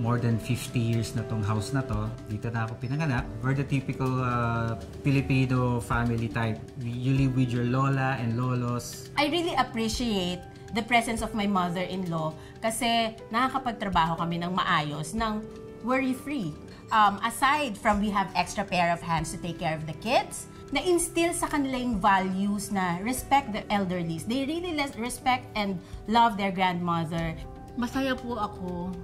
more than 50 years na tong house na to. Dito na ako pinanganak. We're the typical uh, Filipino family type. You live with your lola and lolos. I really appreciate the presence of my mother-in-law kasi nakakapagtrabaho kami ng maayos, ng worry-free. Um, aside from we have extra pair of hands to take care of the kids, na-instill sa kanila yung values na respect the elderlies. They really respect and love their grandmother. Masaya po ako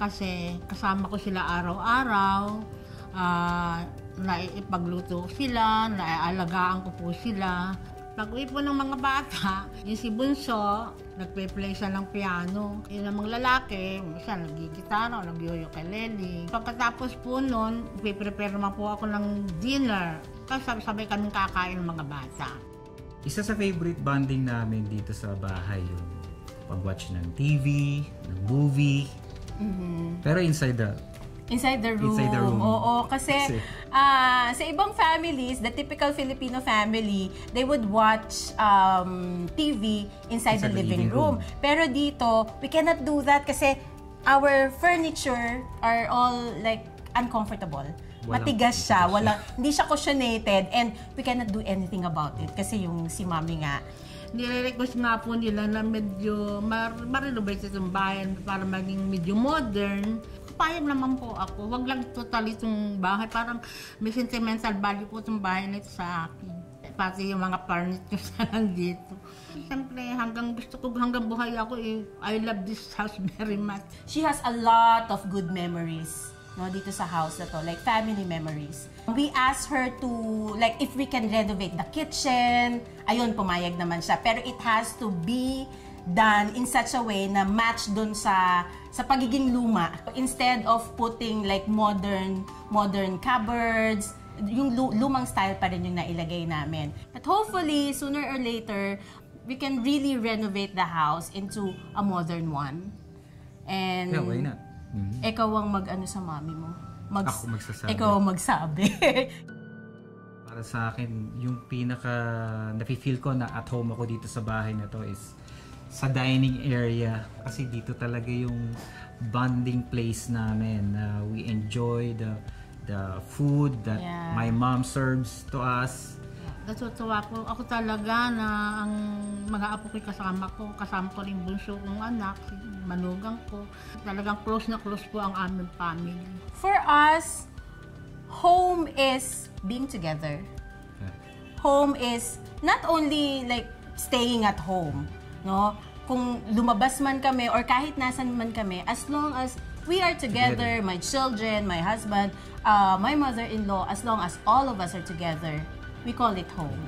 kasi kasama ko sila araw-araw. Uh, naipagluto sila, naialagaan ko po sila. Pag uwi po ng mga bata, yung si Bunso, nagpe-play siya ng piano. Yung namang lalaki, minsan nagigitara o nagyoyokeleli. Pagkatapos po nun, ipiprepare naman po ako ng dinner. Kasi sabay kami kakain ng mga bata. Isa sa favorite bonding namin dito sa bahay yun. Pag-watch ng TV, ng movie. Pero inside the Inside the room. Inside the room. Oo, kasi, Kasi- ah, sa ibang families, the typical Filipino family, they would watch um, TV inside, the, living, room. Pero dito, we cannot do that kasi our furniture are all like uncomfortable. Walang- Matigas siya, walang, hindi siya cushionated and we cannot do anything about it kasi yung si mami nga, Nire-request nga po nila na medyo mar- ma-renovate itong bayan para maging medyo modern. Payag naman po ako. Wag lang totally itong bahay. Parang may sentimental value po itong bahay na sa akin. Pati yung mga furniture na lang dito. Siyempre, hanggang gusto ko, hanggang buhay ako, eh, I love this house very much. she has a lot of good memories no dito sa house na to like family memories. We asked her to like if we can renovate the kitchen. Ayun pumayag naman siya. Pero it has to be done in such a way na match dun sa sa pagiging luma. Instead of putting like modern modern cupboards yung lu- lumang style pa rin yung nailagay namin. But hopefully sooner or later we can really renovate the house into a modern one. And Yeah, why not? Mhm. ikaw ang mag-ano sa mami mo. Mag- Ako magsasabi. Ikaw ang magsabi. Para sa akin, yung pinaka nafe-feel ko na at home ako dito sa bahay na to is sa dining area kasi dito talaga yung bonding place namin. Uh, we enjoy the the food that Yeah. my mom serves to us. Natutuwa po ako talaga na ang mga apo ko'y kasama ko, kasama ko rin bunso kong anak, si manugang ko. Talagang close na close po ang aming family. For us, home is being together. Home is not only like staying at home, no? Kung lumabas man kami or kahit nasan man kami, as long as we are together, my children, my husband, uh, my mother-in-law, as long as all of us are together, we call it home.